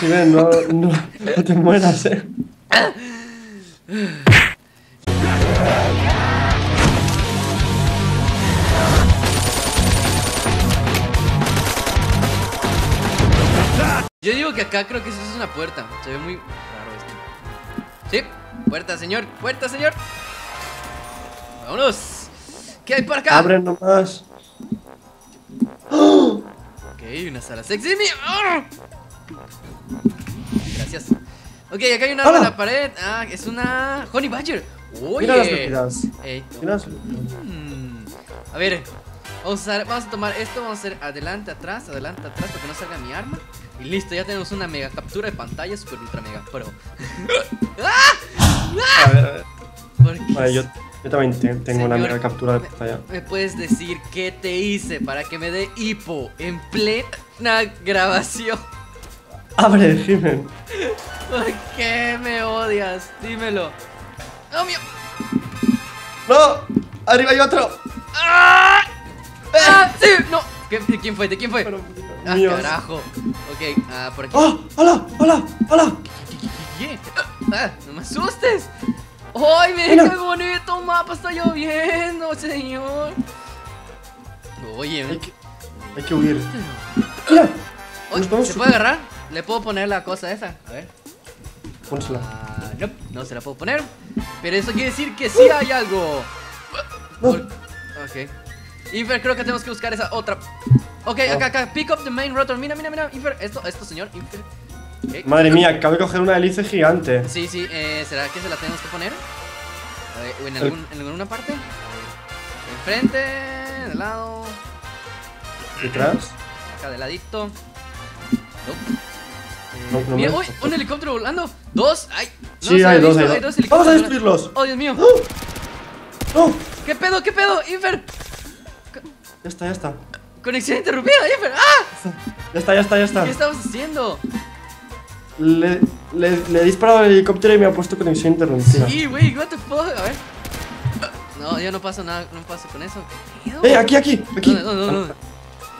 Jimen, no, no, no te mueras, eh. Yo digo que acá creo que eso es una puerta. Se ve muy raro esto. Sí, puerta, señor. Puerta, señor. Vámonos. ¿Qué hay por acá? Abre nomás. Ok, una sala sexy. ¡Ah! Gracias. Ok, acá hay una arma en la pared. Ah, es una Honey Badger. Oye. Mira las Mira las- mm. A ver, vamos a, vamos a tomar esto. Vamos a hacer adelante, atrás, adelante, atrás para que no salga mi arma. Y listo, ya tenemos una mega captura de pantalla super ultra mega pro. A ver, a ver. ¿Por qué Vale, yo, yo también te- tengo una mega captura de pantalla. ¿Me puedes decir qué te hice para que me dé hipo en plena grabación? Abre, Jimen. ¿Por qué me odias? Dímelo. ¡Oh, mío! ¡No! ¡Arriba hay otro! ¡Ah! ¡Ah! ¡Sí! ¡No! ¿Qué- ¿De quién fue? ¿De quién fue? Pero, ¡Ah, míos. carajo! Ok, ah, por aquí. ¡Ah! ¡Hola! ¡Hola! ¡Hola! ¿Qué? ¡Ah! ¡No me asustes! ¡Ay, mira Mira. qué bonito mapa! ¡Está lloviendo, señor! Oye, Hay que, hay que huir. ¡Mira! ¿se puede agarrar? ¿Le puedo poner la cosa esa? A ver. Pónsela. Ah, no, no se la puedo poner. Pero eso quiere decir que sí hay algo. No. Ok. Infer, creo que tenemos que buscar esa otra. Ok, acá, acá. Pick up the main rotor. Mira, mira, mira. Infer, esto, esto, señor. Infer. Madre mía, acabo de coger una hélice gigante. Sí, sí. Eh, ¿Será que se la tenemos que poner? ¿o en, El- algún, en alguna parte? Enfrente, de lado, ¿Detrás? acá de ladito. Nope. No, no Mira, me- uy, un helicóptero volando. Dos. Ay. no Sí, hay dos, hay dos. helicópteros ¡Vamos a destruirlos! Oh, Dios mío. ¡No! ¿Qué pedo? ¿Qué pedo? Infer. Ya está, ya está. Conexión interrumpida, Infer. ¡Ah! Ya está, ya está, ya está. ¿Qué estamos haciendo? Le, le, le he disparado al helicóptero y me ha puesto conexión interrumpida. Sí, güey, what the fuck. A ver. No, yo no paso nada, no paso con eso. ¿Qué pedo? ¡Eh, aquí, aquí! aquí. ¿Dónde, dónde, dónde?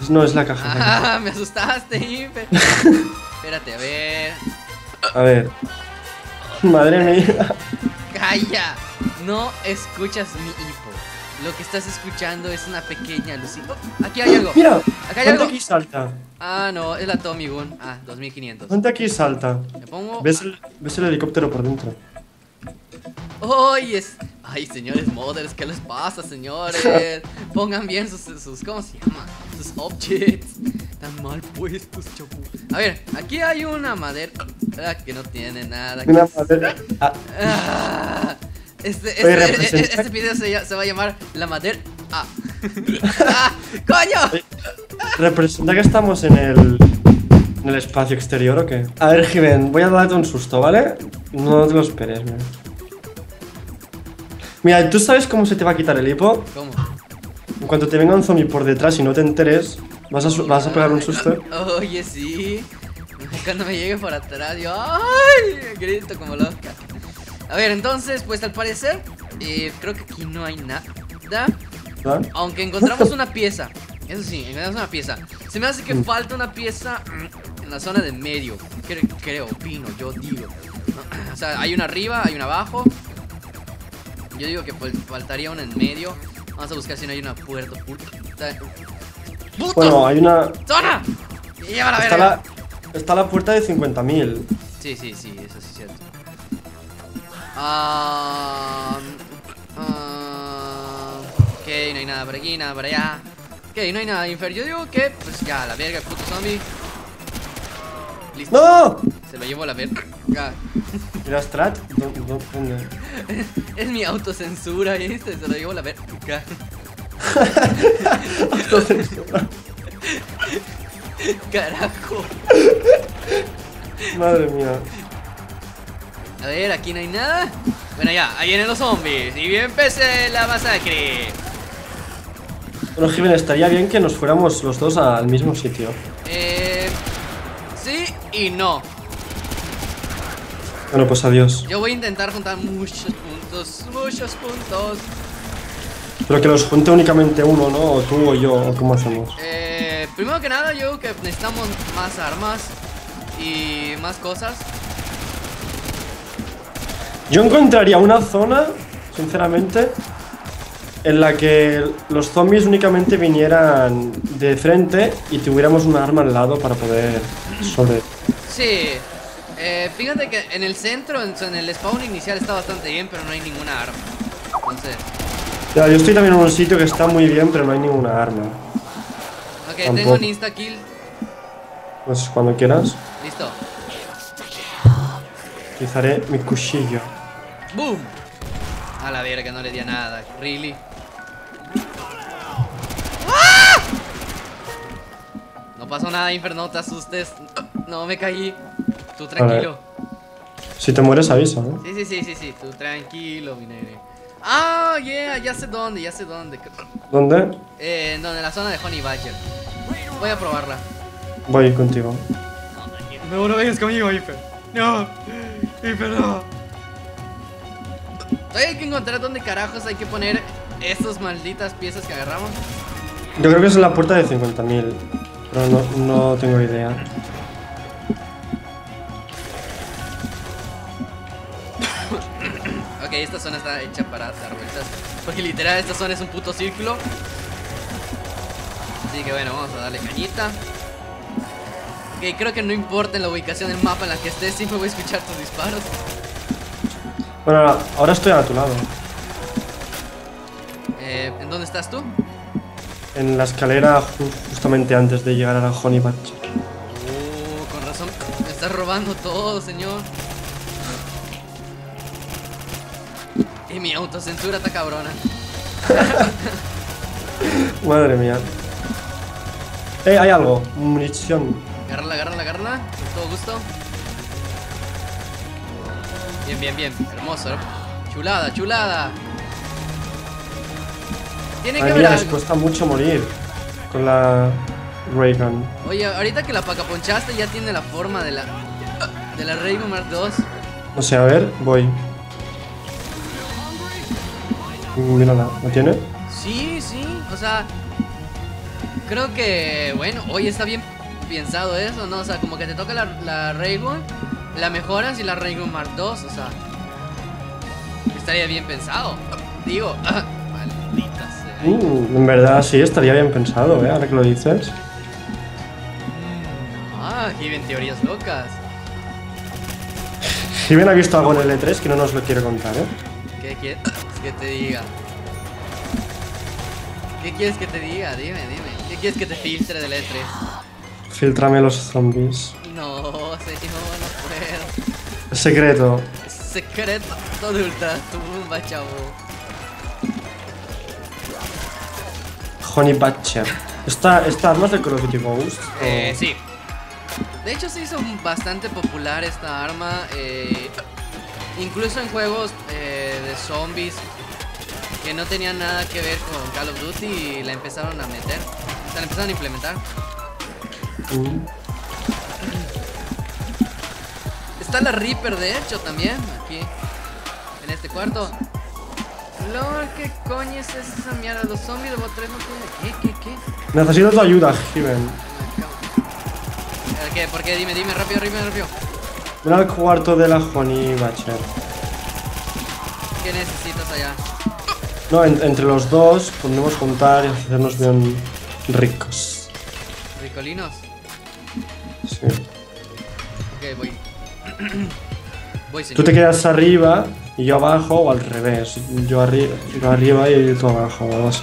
No, es la caja. Ah, me asustaste, Infer. Espérate, a ver. A ver. Madre mía. Calla. No escuchas mi hipo. Lo que estás escuchando es una pequeña lucita. Oh, aquí hay algo. Mira, Acá hay algo. aquí y salta. Ah, no, es la Tommy Gun. Ah, 2500. Ponte aquí y salta. Me pongo. ¿Ves el, ves el helicóptero por dentro? Ay, es... Ay, señores modders, ¿qué les pasa, señores? Pongan bien sus, sus ¿cómo se llama? Sus objects. Están mal puestos, chapu. A ver, aquí hay una madera que no tiene nada. Una madera. Ah, Ah, este, este, representa- este video se, va a llamar La madera. Ah. ah, ¡Coño! ¿Representa que estamos en el. en el espacio exterior o qué? A ver, Jimen, voy a darte un susto, ¿vale? No te lo esperes, mira. Mira, ¿tú sabes cómo se te va a quitar el hipo? ¿Cómo? En cuanto te venga un zombie por detrás y no te enteres, vas a, su- vas a pegar un susto. Oye, sí. Cuando me llegue por atrás, yo ¡ay! Grito como loca. A ver, entonces, pues al parecer, eh, creo que aquí no hay nada. ¿va? Aunque encontramos una pieza. Eso sí, encontramos una pieza. Se me hace que Mm. falta una pieza mm, en la zona de medio. Creo, creo, opino, yo digo. O sea, hay una arriba, hay una abajo. Yo digo que fal- faltaría una en medio. Vamos a buscar si no hay una puerta. Puta. ¡Puto! Bueno, hay una. ¡Zona! ¡Lleva la Está verga! la, está la puerta de 50.000. Sí, sí, sí, eso sí es cierto. Ah, ah, ok, no hay nada por aquí, nada por allá. Ok, no hay nada infer. Yo digo que, pues ya, la verga, puto zombie. Listo. ¡No! Se lo llevo a la verga. Mira, Strat. ¿dó- dó- ¿Dónde? Es mi autocensura, ¿viste? Se lo llevo a la verga. Carajo. Madre mía. A ver, aquí no hay nada. Bueno, ya, ahí vienen los zombies. Y bien empecé la masacre. Bueno, Jimen, estaría bien que nos fuéramos los dos al mismo sitio. Eh. Sí y no. Bueno, pues adiós. Yo voy a intentar juntar muchos puntos, muchos puntos. Pero que los junte únicamente uno, ¿no? O tú o yo, o cómo hacemos. Eh, primero que nada, yo creo que necesitamos más armas. y más cosas. Yo encontraría una zona, sinceramente, en la que los zombies únicamente vinieran de frente y tuviéramos un arma al lado para poder sobre. Sí, eh, fíjate que en el centro, en, en el spawn inicial está bastante bien, pero no hay ninguna arma. Entonces, Ya, yo estoy también en un sitio que está muy bien, pero no hay ninguna arma. ok, tengo un insta kill. Pues cuando quieras, Listo. utilizaré mi cuchillo. ¡Boom! A la verga, no le di a nada. ¿Really? ¡Ah! No pasó nada, Infer, no te asustes. No me caí. Tú tranquilo. Si te mueres, avisa, ¿no? Sí, sí, sí, sí, sí. Tú tranquilo, mi nene. Ah, yeah, ya sé dónde, ya sé dónde. ¿Dónde? Eh, en donde en la zona de Honey Badger. Voy a probarla. Voy contigo. No, no vengas conmigo, Infer. No, Infer, no. Hay que encontrar dónde carajos hay que poner estas malditas piezas que agarramos. Yo creo que es en la puerta de 50.000, pero no, no tengo idea. Zona está hecha para dar vueltas. Porque literal esta zona es un puto círculo. Así que bueno, vamos a darle cañita. Ok, creo que no importa la ubicación del mapa en la que estés, siempre voy a escuchar tus disparos. Bueno, ahora- estoy a tu lado. Eh, ¿En dónde estás tú? En la escalera ju- justamente antes de llegar a la Honey Badger. Oh, con razón. Me estás robando todo, señor. Y mi autocensura está cabrona. Madre mía. Eh, hay algo. Munición. Agárrala, agárrala, agárrala. Con todo gusto. Bien, bien, bien. Hermoso. ¿eh? Chulada, chulada. Tiene que haber mía, les algo. cuesta mucho morir con la Ray Gun. Oye, ahorita que la pacaponchaste ya tiene la forma de la. De la Rainbow Mark II. No sé, a ver, voy. ¿La tiene? Sí, sí, o sea, creo que, bueno, hoy está bien pensado eso, ¿no? O sea, como que te toca la, la Raygun, la mejoras y la Raygun Mark II, o sea, estaría bien pensado. Digo, maldita sea. Mm, en verdad sí, estaría bien pensado, ¿eh? Ahora que lo dices. Ah, aquí ven teorías locas. Si bien ha visto algo en el E3 que no nos lo quiere contar, ¿eh? ¿Qué quieres que te diga? ¿Qué quieres que te diga? Dime, dime. ¿Qué quieres que te filtre del E E3? Filtrame los zombies. No, señor, no puedo. Secreto. Secreto de ultratumba, chavo. Honey Badger. ¿Esta, esta arma es de Call of Duty Ghost? Eh, sí. De hecho, se hizo bastante popular esta arma. eh, incluso en juegos eh, de zombies que no tenían nada que ver con Call of Duty y la empezaron a meter. O sea, la empezaron a implementar. Mm. Está la Reaper, de hecho, también. Aquí. En este cuarto. Lord, ¿qué coño es esa mierda? Los zombies de Bot 3 no tienen. ¿Qué? ¿Qué? ¿Qué? Necesito tu ayuda. ¿Por qué? ¿Por qué? Dime, dime, rápido, rápido, rápido. Ven al cuarto de la Honey Badger. ¿Qué necesitas allá? No, en- entre los dos podemos juntar y hacernos bien ricos. ¿Ricolinos? Sí. Ok, voy. voy, señor. Tú te quedas arriba y yo abajo o al revés. Yo, arri yo arriba y tú abajo o algo así.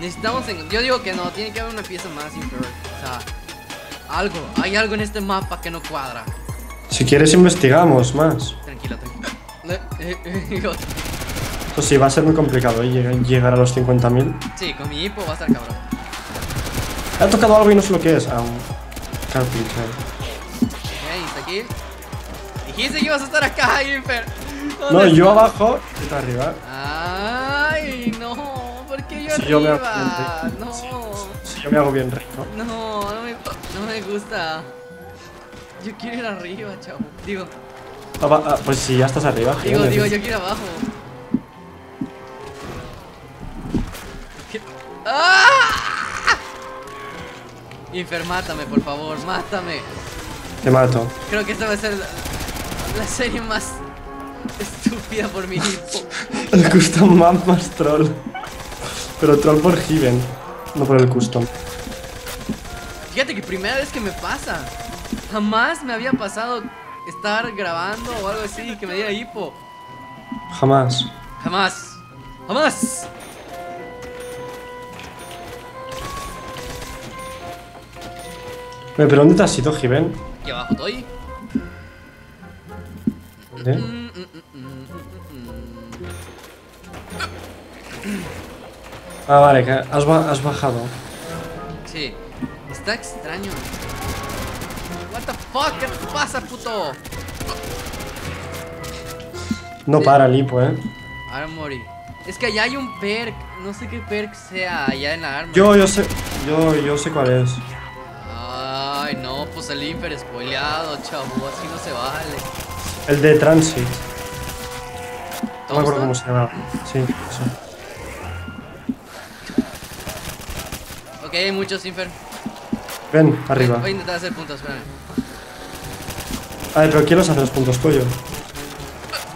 Necesitamos. en- Yo digo que no, tiene que haber una pieza más inferior. O sea, algo. Hay algo en este mapa que no cuadra. Si quieres investigamos más. Tranquilo, tranquilo. Eh, Pues sí, va a ser muy complicado ¿eh? Lleg- llegar a los 50.000. Sí, con mi hipo va a estar cabrón. He tocado algo y no sé lo que es. Ah, un carpinter. Ok, está aquí. Dijiste que ibas a estar acá, Infer. No, ¿Dónde yo abajo y tú arriba. Ay, no. ¿Por qué yo Si yo me hago arriba? bien rico. No. Si yo me hago bien rico. No, no me, no me gusta. Yo quiero ir arriba, chavo. Digo, Ah, va- ah, pues si ya estás arriba. digo, digo, yo quiero abajo. ¿Qué? ¡Ah! Infer, mátame, por favor, mátame. Te mato. Creo que esta va a ser la, la serie más estúpida por mi hijo. El custom map más troll. Pero troll por Given, no por el custom. Fíjate que primera vez que me pasa. Jamás me había pasado estar grabando o algo así que me diera hipo. Jamás. Jamás. Jamás. ¿Pero dónde te has ido, Given? Aquí abajo estoy. ¿Dónde? Ah, vale, que has, ba- has bajado. Sí. Está extraño. What the fuck? ¿Qué te pasa, puto? No Sí. para el hipo, eh. Armory. Es que allá hay un perk. No sé qué perk sea allá en la arma. Yo, yo sé. Yo, yo sé cuál es. Ay, no, pues el Infer spoileado, chavo. Así no se vale. El de Transit. No me acuerdo cómo se llama. Sí, eso. Ok, hay muchos Infer. Ven, arriba. Voy a intentar hacer puntos, espérame. A ver, pero ¿quién los hace los puntos, pollo?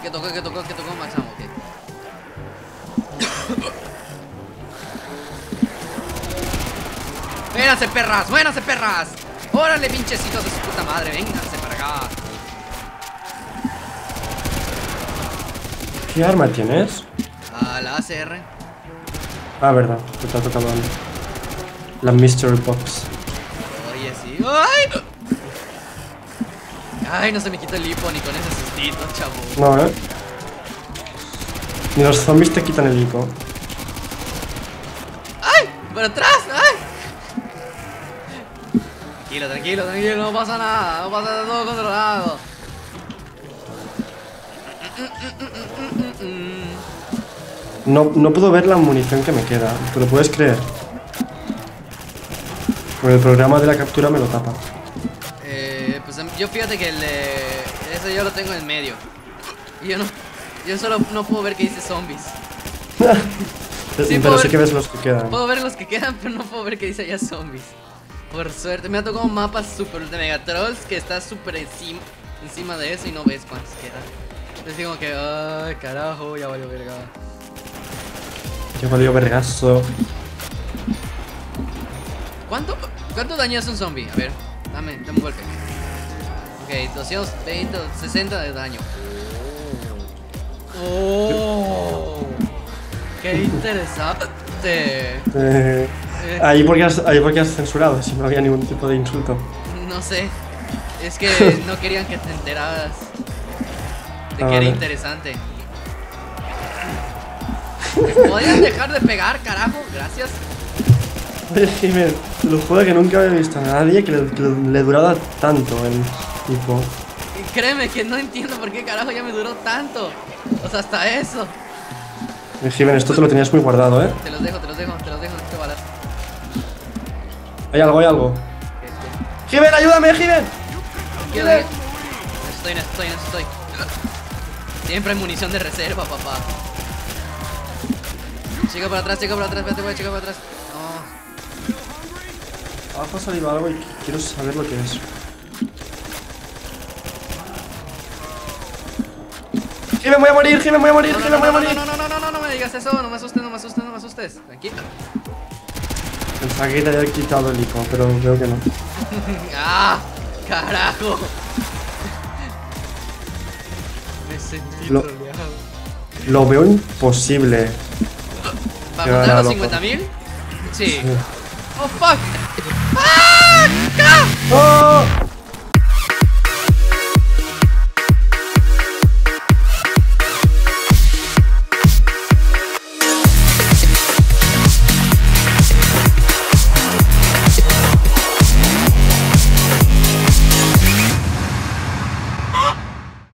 ¿Qué tocó? ¿Qué tocó? ¿Qué tocó? Maxamo, ok. ¡Muéranse, perras! ¡Muéranse, perras! ¡Órale, pinchecitos de su puta madre! ¡Vénganse para acá! ¿Qué arma tienes? A la ACR. Ah, verdad, que te ha tocado a mí. La Mystery Box. Oye, sí. ¡Ay! Ay, no se me quita el hipo ni con ese sustito, chavo. No, eh. Ni los zombies te quitan el hipo. ¡Ay! ¡Para atrás! ¡Ay! Tranquilo, tranquilo, tranquilo, no pasa nada, no pasa nada, todo controlado. No, no puedo ver la munición que me queda. ¿Te lo puedes creer? Con el programa de la captura me lo tapa. Eh, pues em, yo fíjate que el de... Eso yo lo tengo en medio. Y yo no... Yo solo no puedo ver que dice zombies. Sí, pero sí ver- que ves los que quedan. Puedo ver los que quedan, pero no puedo ver que dice ya zombies. Por suerte, me ha tocado mapas super de Megatrolls que está súper encima, encima de eso y no ves cuántos quedan. Entonces digo que, ay, carajo, ya valió verga. Yo valió vergazo. ¿Cuánto, ¿Cuánto daño hace un zombie? A ver, dame, dame un golpe. Ok, 220, 60 de daño. Oh, qué interesante. Eh, ahí, porque has, ahí porque has censurado, si no había ningún tipo de insulto. no sé, es que no querían que te enteraras de que Ah, era vale. interesante. ¿Podrían dejar de pegar, carajo? Gracias. Oye, Jiménez, te lo juro que nunca había visto a nadie que le, que le durara tanto el hipo. Y créeme que no entiendo por qué carajo ya me duró tanto. O sea, hasta eso. Eh, Jiménez, esto te lo tenías muy guardado, ¿eh? Te los dejo, te los dejo, te los dejo, necesito balas. Hay algo, hay algo. ¡Jiménez, ayúdame! Quiero ir. Estoy, estoy, estoy. Siempre hay munición de reserva, papá. Chica para atrás, chica para atrás, espérate, voy a checar para atrás. No. Abajo ha salido algo y quiero saber lo que es. ¡Jiménez, voy a morir! ¡Jiménez, voy a morir! ¡Jiménez, voy a morir! no, no, no, no, no, no me digas eso, no me asustes, no me asustes, no me asustes. Tranquilo. Pensaba que te había quitado el hipo, pero veo que no. ¡Ah! ¡Carajo! Me sentí Lo- troleado. Lo veo imposible. ¿Para Qué contar los ganado, 50.000? Sí. Sí. ¡Oh, fuck! 아! 까! 어!